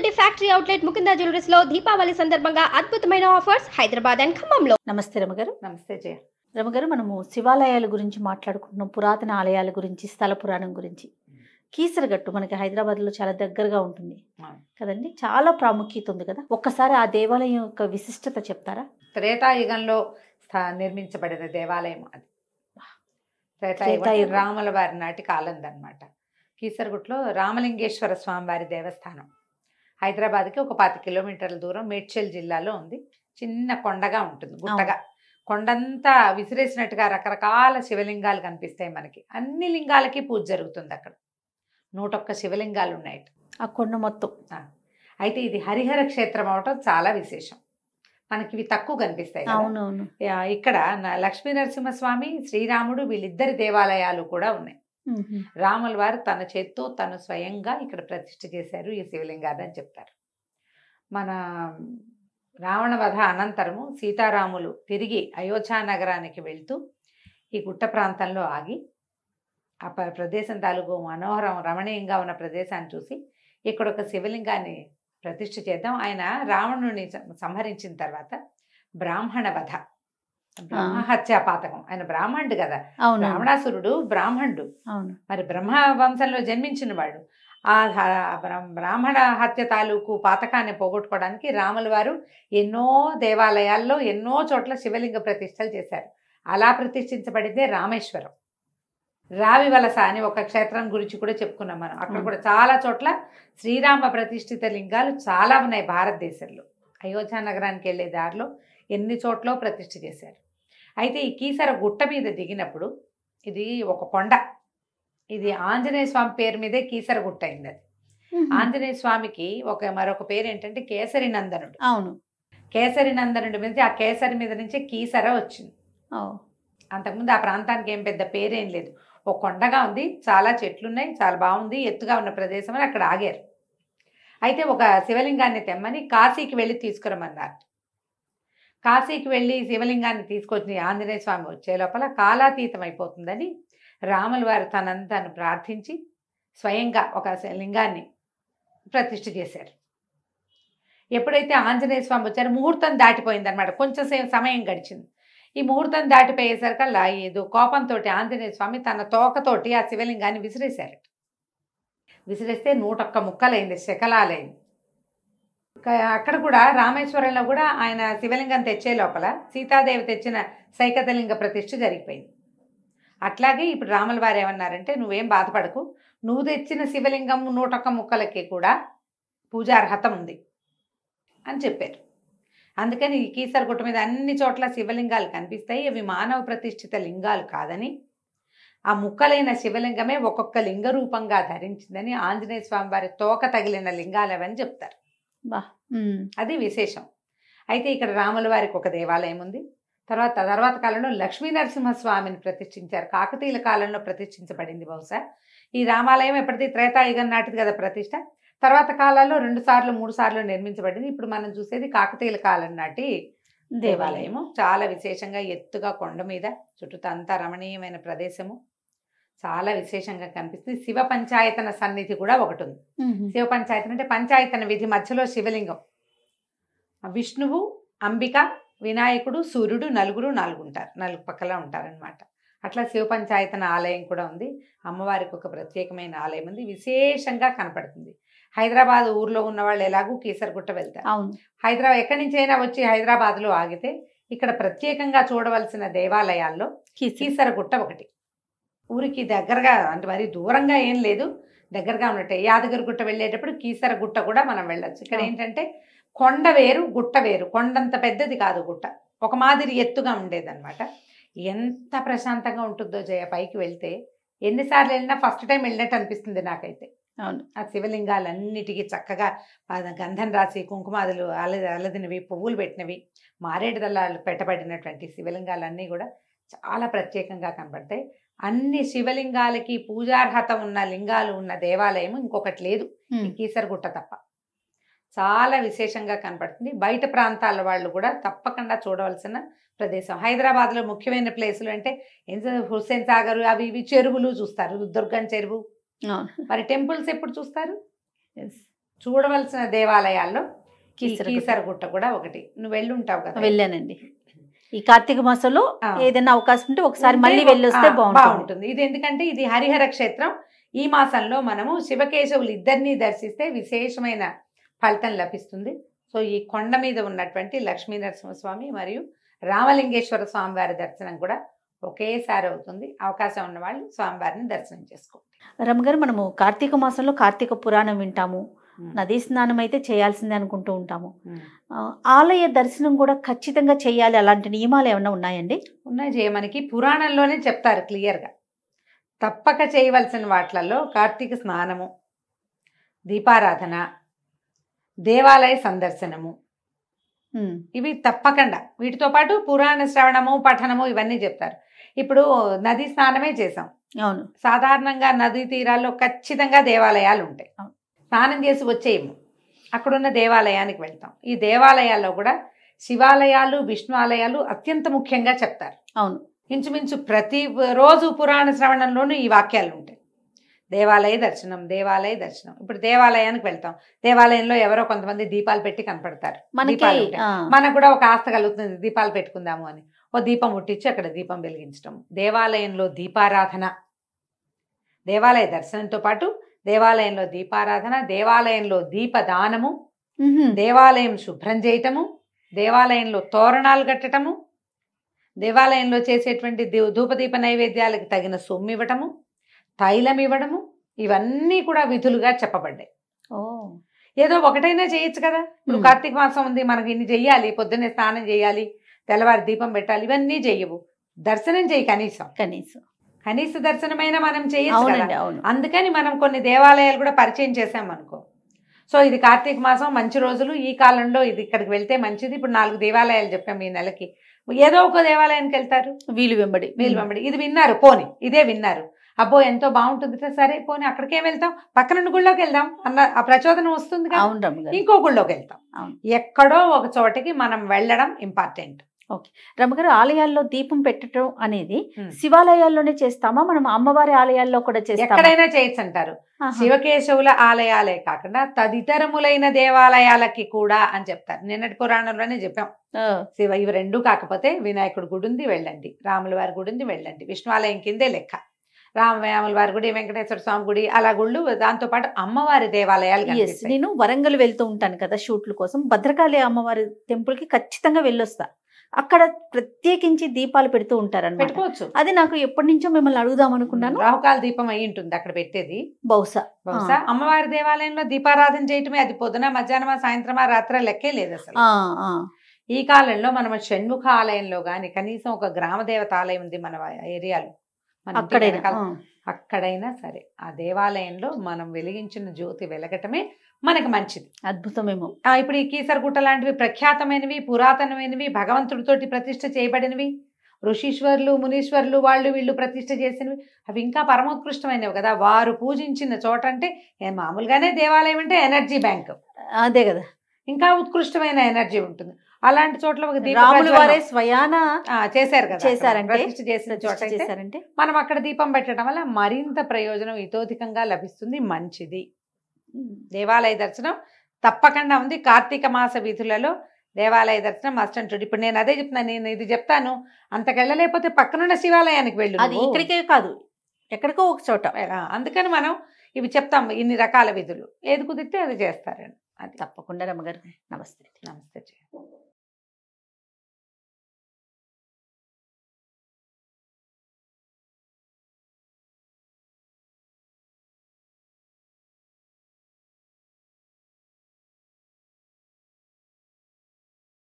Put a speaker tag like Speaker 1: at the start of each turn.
Speaker 1: మొదటి factory outlet Mukunda జ్యువెలర్స్లో దీపావళి సందర్భంగా అద్భుతమైన ఆఫర్స్ హైదరాబాద్ అండ్ ఖమ్మంలో.
Speaker 2: నమస్తే రమగారు.
Speaker 3: నమస్తే జయ.
Speaker 2: రమగారు మనము శివాలయాల గురించి మాట్లాడుకుంటున్నాం పురాతన ఆలయాల గురించి స్థల పురాణం గురించి. కీసరగట్టు మనకి హైదరాబాద్లో చాలా దగ్గరగా ఉంటుంది. కదండి? చాలా ప్రాముఖ్యత ఉంది కదా? ఒక్కసారి ఆ దేవాలయం యొక్క విశిష్టత చెప్తారా?
Speaker 3: త్రేతాయుగంలో నిర్మించబడిన దేవాలయం అది. త్రేతాయుగం. రాముల వారి నాటి కాలందన్నమాట. కీసరగుట్లో రామలింగేశ్వర స్వామి వారి దేవస్థానం. హైదరాబాద్కి ఒక పాతి కిలోమీటర్ల దూరం మేడ్చల్ జిల్లాలో ఉంది. చిన్న కొండగా ఉంటుంది గుట్టగా. కొండంతా విసిరేసినట్టుగా రకరకాల శివలింగాలు కనిపిస్తాయి మనకి. అన్ని లింగాలకి పూజ జరుగుతుంది అక్కడ. నూటొక్క శివలింగాలు ఉన్నాయి
Speaker 2: ఆ కొండ మొత్తం.
Speaker 3: అయితే ఇది హరిహర క్షేత్రం అవటం చాలా విశేషం. మనకి ఇవి తక్కువ కనిపిస్తాయి.
Speaker 2: అవునవును.
Speaker 3: ఇక్కడ లక్ష్మీ నరసింహస్వామి శ్రీరాముడు వీళ్ళిద్దరి దేవాలయాలు కూడా ఉన్నాయి. రాముల వారు తన చేత్తో తను స్వయంగా ఇక్కడ ప్రతిష్ఠ చేశారు ఈ శివలింగాన్ని అని చెప్తారు. మన రావణ వధ అనంతరము సీతారాములు తిరిగి అయోధ్యా నగరానికి వెళ్తూ ఈ గుట్ట ప్రాంతంలో ఆగి ఆ ప- ప్రదేశం తాలూకు మనోహరం రమణీయంగా ఉన్న ప్రదేశాన్ని చూసి ఇక్కడ ఒక శివలింగాన్ని ప్రతిష్ఠ చేద్దాం. ఆయన రావణుని సంహరించిన తర్వాత బ్రాహ్మణ వధ. బ్రహ్మహత్యా పాతకం ఆయన బ్రాహ్మణుడు కదా. రావణాసురుడు బ్రాహ్మణుడు.
Speaker 2: అవును.
Speaker 3: మరి బ్రహ్మ వంశంలో జన్మించిన వాడు. ఆ బ్రాహ్మణ హత్య తాలూకు పాతకాన్ని పోగొట్టుకోవడానికి రాముల వారు ఎన్నో దేవాలయాల్లో ఎన్నో చోట్ల శివలింగ ప్రతిష్టలు చేశారు. అలా ప్రతిష్ఠించబడిందే రామేశ్వరం. రావి వలస అని ఒక క్షేత్రం గురించి కూడా చెప్పుకున్నాం మనం. అక్కడ. కూడా చాలా చోట్ల శ్రీరామ ప్రతిష్ఠిత లింగాలు చాలా ఉన్నాయి భారతదేశంలో. అయోధ్య నగరానికి వెళ్ళే దారిలో ఎన్ని చోట్ల ప్రతిష్ఠ చేశారు. అయితే ఈ కీసర గుట్ట మీద దిగినప్పుడు ఇది ఒక కొండ. ఇది ఆంజనేయ స్వామి పేరు మీదే కీసర గుట్ట అయింది అది. ఆంజనేయ స్వామికి ఒక మరొక పేరు ఏంటంటే కేసరి నందనుడు.
Speaker 2: అవును.
Speaker 3: కేసరి నందనుడి మీద ఆ కేసరి మీద నుంచి కీసర వచ్చింది. అంతకుముందు ఆ ప్రాంతానికి ఏం పెద్ద పేరేం లేదు. ఒక కొండగా ఉంది చాలా చెట్లు ఉన్నాయి చాలా బాగుంది ఎత్తుగా ఉన్న ప్రదేశం అని అక్కడ ఆగారు. అయితే ఒక శివలింగాన్ని తెమ్మని కాశీకి వెళ్ళి తీసుకురమ్మన్నారు. కాశీకి వెళ్ళి శివలింగాన్ని తీసుకొచ్చి ఆంజనేయ స్వామి వచ్చే లోపల కాలాతీతం అయిపోతుందని రాముల వారు తనంతాను ప్రార్థించి స్వయంగా ఒక లింగాన్ని ప్రతిష్ఠ చేశారు. ఎప్పుడైతే ఆంజనేయ స్వామి వచ్చారో ముహూర్తం దాటిపోయిందనమాట కొంచెం సమయం గడిచింది. ఈ ముహూర్తం దాటిపోయేసరికల్లా ఏదో కోపంతో ఆంజనేయ స్వామి తన తోకతోటి ఆ శివలింగాన్ని విసిరేశారట. విసిరేస్తే నూటొక్క ముక్కలైంది శకలాలైంది. అక్కడ కూడా రామేశ్వరంలో కూడా ఆయన శివలింగం తెచ్చే లోపల సీతాదేవి తెచ్చిన సైకతలింగ ప్రతిష్ఠ జరిగిపోయింది. అట్లాగే ఇప్పుడు రాముల వారు ఏమన్నారంటే నువ్వేం బాధపడకు. నువ్వు తెచ్చిన శివలింగం నూటొక్క ముక్కలకి కూడా పూజార్హత ఉంది. అని చెప్పారు. అందుకని ఈ కీసరగుట్ట మీద అన్ని చోట్ల శివలింగాలు కనిపిస్తాయి. అవి మానవ ప్రతిష్ఠిత లింగాలు కాదని ఆ ముక్కలైన శివలింగమే ఒక్కొక్క లింగ రూపంగా ధరించిందని ఆంజనేయ స్వామి వారి తోక తగిలిన లింగాలు అవని చెప్తారు. అది విశేషం. అయితే ఇక్కడ రాముల వారికి ఒక దేవాలయం ఉంది. తర్వాత తర్వాత కాలంలో లక్ష్మీ నరసింహస్వామిని ప్రతిష్ఠించారు. కాకతీయుల కాలంలో ప్రతిష్ఠించబడింది బహుశా. ఈ రామాలయం ఎప్పటిది? త్రేతాయుగం నాటిది కదా ప్రతిష్ట తర్వాత కాలాల్లో రెండు సార్లు మూడు సార్లు నిర్మించబడింది. ఇప్పుడు మనం చూసేది కాకతీయుల కాలం నాటి దేవాలయము. చాలా విశేషంగా ఎత్తుగా కొండ మీద చుట్టూ అంతా రమణీయమైన ప్రదేశము. చాలా విశేషంగా కనిపిస్తుంది. శివ పంచాయతన సన్నిధి కూడా ఒకటి ఉంది. శివ పంచాయతన అంటే పంచాయతన విధి మధ్యలో శివలింగం. విష్ణువు అంబిక వినాయకుడు సూర్యుడు నలుగురు నాలుగు ఉంటారు నాలుగు పక్కల ఉంటారనమాట అట్లా శివ పంచాయతన ఆలయం కూడా ఉంది. అమ్మవారికి ఒక ప్రత్యేకమైన ఆలయం ఉంది. విశేషంగా కనపడుతుంది. హైదరాబాద్ ఊర్లో ఉన్న వాళ్ళు ఎలాగూ కీసరగుట్ట వెళ్తారు.
Speaker 2: అవును.
Speaker 3: హైదరాబాద్ ఎక్కడి నుంచైనా వచ్చి హైదరాబాద్లో ఆగితే ఇక్కడ ప్రత్యేకంగా చూడవలసిన దేవాలయాల్లో
Speaker 2: కీసర.
Speaker 3: కీసరగుట్ట ఒకటి. ఊరికి దగ్గరగా అంటే మరి దూరంగా ఏం లేదు. దగ్గరగా ఉన్నట్టే. యాదగిరి గుట్ట వెళ్ళేటప్పుడు కీసర గుట్ట కూడా మనం వెళ్ళొచ్చు. ఇక్కడ. ఏంటంటే కొండ వేరు గుట్ట వేరు. కొండంత పెద్దది కాదు గుట్ట. ఒక మాదిరి ఎత్తుగా ఉండేదన్నమాట. ఎంత ప్రశాంతంగా ఉంటుందో జయ పైకి వెళ్తే. ఎన్నిసార్లు వెళ్ళినా ఫస్ట్ టైం వెళ్ళినట్టు అనిపిస్తుంది నాకైతే.
Speaker 2: అవును.
Speaker 3: ఆ శివలింగాలన్నిటికీ చక్కగా గంధం రాసి కుంకుమాదులు అల అలదినవి పువ్వులు పెట్టినవి మారేడు దళాలు పెట్టబడినటువంటి శివలింగాలన్నీ కూడా చాలా ప్రత్యేకంగా కనబడతాయి. అన్ని శివలింగాలకి పూజార్హత ఉన్న లింగాలు ఉన్న దేవాలయం ఇంకొకటి లేదు. కీసరగుట్ట తప్ప. చాలా విశేషంగా కనపడుతుంది. బయట ప్రాంతాల వాళ్ళు కూడా తప్పకుండా చూడవలసిన ప్రదేశం. హైదరాబాద్లో ముఖ్యమైన ప్లేసులు అంటే ఎంత హుస్సేన్ సాగర్ అవి ఇవి చెరువులు చూస్తారు. దుర్గం చెరువు. మరి టెంపుల్స్ ఎప్పుడు చూస్తారు. చూడవలసిన దేవాలయాల్లో.
Speaker 2: కీసరగుట్ట.
Speaker 3: కూడా ఒకటి. నువ్వు వెళ్ళి ఉంటావు కదా?
Speaker 2: వెళ్ళానండి. ఈ కార్తీక మాసంలో. ఏదైనా అవకాశం ఉంటే ఒకసారి మళ్ళీ వెళ్ళొస్తే బాగుంటుంది.
Speaker 3: ఇది ఎందుకంటే ఇది హరిహర క్షేత్రం. ఈ మాసంలో మనము శివకేశవులు ఇద్దరిని దర్శిస్తే విశేషమైన ఫలితం లభిస్తుంది. సో ఈ కొండ మీద ఉన్నటువంటి లక్ష్మీ నరసింహస్వామి మరియు రామలింగేశ్వర స్వామి వారి దర్శనం కూడా ఒకేసారి అవుతుంది. అవకాశం ఉన్న వాళ్ళు స్వామివారిని దర్శనం చేసుకోండి.
Speaker 2: రమ్మగారు మనము కార్తీక మాసంలో కార్తీక పురాణం వింటాము. నదీ స్నానం అయితే చేయాల్సిందే అనుకుంటూ ఉంటాము. ఆలయ దర్శనం కూడా ఖచ్చితంగా చేయాలి. అలాంటి నియమాలు ఏమైనా ఉన్నాయండి?
Speaker 3: ఉన్నాయి జయ మనకి పురాణంలోనే చెప్తారు క్లియర్గా. తప్పక చేయవలసిన వాటిలలో కార్తీక స్నానము దీపారాధన దేవాలయ సందర్శనము. ఇవి తప్పకుండా. వీటితో పాటు పురాణ శ్రవణము పఠనము ఇవన్నీ చెప్తారు. ఇప్పుడు నది స్నానమే చేసాం
Speaker 2: అవును.
Speaker 3: సాధారణంగా నదీ తీరాల్లో ఖచ్చితంగా దేవాలయాలు ఉంటాయి. స్నానం చేసి వచ్చేయము. అక్కడున్న దేవాలయానికి వెళ్తాం. ఈ దేవాలయాల్లో కూడా శివాలయాలు విష్ణు ఆలయాలు అత్యంత ముఖ్యంగా చెప్తారు.
Speaker 2: అవును.
Speaker 3: ఇంచుమించు ప్రతి రోజు పురాణ శ్రవణంలోనూ ఈ వాక్యాలు ఉంటాయి. దేవాలయ దర్శనం దేవాలయ దర్శనం. ఇప్పుడు దేవాలయానికి వెళ్తాం. దేవాలయంలో ఎవరో కొంతమంది దీపాలు పెట్టి కనపడతారు.
Speaker 2: మనకి
Speaker 3: కూడా ఒక ఆస్త కలుగుతుంది. దీపాలు పెట్టుకుందాము అని. ఓ దీపం ముట్టించి అక్కడ దీపం వెలిగించడం దేవాలయంలో దీపారాధన. దేవాలయ దర్శనంతో పాటు దేవాలయంలో దీపారాధన దేవాలయంలో దీపదానము దేవాలయం శుభ్రం చేయటము దేవాలయంలో తోరణాలు కట్టటము దేవాలయంలో చేసేటువంటి ధూపదీప నైవేద్యాలకు తగిన సొమ్ము ఇవ్వటము తైలం ఇవ్వడము ఇవన్నీ కూడా విధులుగా చెప్పబడ్డాయి.
Speaker 2: ఓ.
Speaker 3: ఏదో ఒకటైనా చేయొచ్చు కదా. ఇప్పుడు. కార్తీక మాసం ఉంది మనకి ఇన్ని చెయ్యాలి పొద్దున్నే స్నానం చేయాలి తెల్లవారి దీపం పెట్టాలి ఇవన్నీ చెయ్యవు. దర్శనం చేయి కనీసం.
Speaker 2: కనీసం.
Speaker 3: కనీస దర్శనమైనా మనం చేయొచ్చు
Speaker 2: అవును.
Speaker 3: అందుకని మనం కొన్ని దేవాలయాలు కూడా పరిచయం చేసాం అనుకో సో ఇది కార్తీక మాసం మంచి రోజులు. ఈ కాలంలో ఇది ఇక్కడికి వెళ్తే మంచిది. ఇప్పుడు నాలుగు దేవాలయాలు చెప్పాం ఈ నెలకి. ఏదో ఒక దేవాలయానికి వెళ్తారు?
Speaker 2: వీలు వెంబడి.
Speaker 3: వీళ్ళు వెంబడి. ఇది విన్నారు పోని. ఇదే విన్నారు. అబ్బో ఎంతో బాగుంటుంది సరే పోని అక్కడికే వెళ్తాం? పక్కన గుళ్ళోకి వెళ్దాం అన్న ఆ ప్రచోదనం వస్తుంది ఇంకో గుళ్ళోకి వెళ్తాం. ఎక్కడో ఒక చోటకి మనం వెళ్ళడం ఇంపార్టెంట్
Speaker 2: రమ్మగారు ఆలయాల్లో దీపం పెట్టడం అనేది. శివాలయాల్లోనే చేస్తామా? మనం అమ్మవారి ఆలయాల్లో కూడా చేస్తామా?
Speaker 3: ఎక్కడైనా చేయొచ్చు అంటారు. శివకేశవుల ఆలయాలే కాకుండా తదితరములైన దేవాలయాలకి కూడా అని చెప్తారు. నిన్నటి పురాణంలోనే చెప్పాం. శివ ఇవి రెండు కాకపోతే వినాయకుడి గుడి ఉంది వెళ్ళండి. రాముల వారి గుడి ఉంది వెళ్ళండి. విష్ణువాలయం కిందే లెక్క. రామరాముల వారి గుడి వెంకటేశ్వర స్వామి గుడి అలా గుళ్ళు దాంతో పాటు అమ్మవారి దేవాలయాలు.
Speaker 2: నేను వరంగల్ వెళ్తూ ఉంటాను కదా షూట్ల కోసం. భద్రకాళి అమ్మవారి టెంపుల్కి ఖచ్చితంగా వెళ్ళొస్తా. అక్కడ ప్రత్యేకించి దీపాలు పెడుతూ ఉంటారన్నమాట.
Speaker 3: పెట్టుకోవచ్చు.
Speaker 2: అది నాకు ఎప్పటి నుంచో మిమ్మల్ని అడుగుదాం అనుకున్నాను.
Speaker 3: రాహుకాల దీపం అయి ఉంటుంది అక్కడ పెట్టేది.
Speaker 2: బహుశా.
Speaker 3: బహుశా. అమ్మవారి దేవాలయంలో దీపారాధన చేయటమే అది పొద్దున మధ్యాహ్నమా సాయంత్రమా రాత్ర లెక్కే లేదు అసలు. ఈ కాలంలో మనం షణ్ముఖ ఆలయంలో గాని కనీసం ఒక గ్రామ దేవత ఆలయం ఉంది మన ఏరియాలో.
Speaker 2: అక్కడైనా.
Speaker 3: అక్కడైనా సరే ఆ దేవాలయంలో మనం వెలిగించిన జ్యోతి వెలగటమే మనకు మంచిది.
Speaker 2: అద్భుతమేమో.
Speaker 3: ఇప్పుడు ఈ కీసరగుట్ట లాంటివి ప్రఖ్యాతమైనవి పురాతనమైనవి భగవంతుడితోటి ప్రతిష్ఠ చేయబడినవి ఋషీశ్వరులు మునీశ్వరులు వాళ్ళు వీళ్ళు ప్రతిష్ఠ చేసినవి అవి ఇంకా పరమోత్కృష్టమైనవి కదా. వారు పూజించిన చోట అంటే మామూలుగానే దేవాలయం అంటే ఎనర్జీ బ్యాంక్.
Speaker 2: అదే కదా.
Speaker 3: ఇంకా ఉత్కృష్టమైన ఎనర్జీ ఉంటుంది. అలాంటి చోట్ల ఒక దీప
Speaker 2: రాములు వారే స్వయాన
Speaker 3: చేశారు కదా.
Speaker 2: చేశారంటే,
Speaker 3: చేసిన చోట
Speaker 2: చేశారంటే?
Speaker 3: మనం అక్కడ దీపం పెట్టడం వల్ల మరింత ప్రయోజనం ఇతోధికంగా లభిస్తుంది మంచిది. దేవాలయ దర్శనం తప్పకుండా ఉంది. కార్తీక మాస విధులలో దేవాలయ దర్శనం మస్ట్ అంటుడు ఇప్పుడు నేను అదే చెప్తున్నా నేను ఇది చెప్తాను. అంతకెళ్ళలేకపోతే పక్కనున్న శివాలయానికి వెళ్ళు
Speaker 2: అది. ఇక్కడికే కాదు. ఎక్కడికో ఒక చోట.
Speaker 3: అందుకని మనం ఇవి చెప్తాం ఇన్ని రకాల విధులు. ఏది కుదిరితే అది చేస్తారని. అది.
Speaker 2: తప్పకుండా రమ్మగారు. నమస్తే.
Speaker 3: నమస్తే.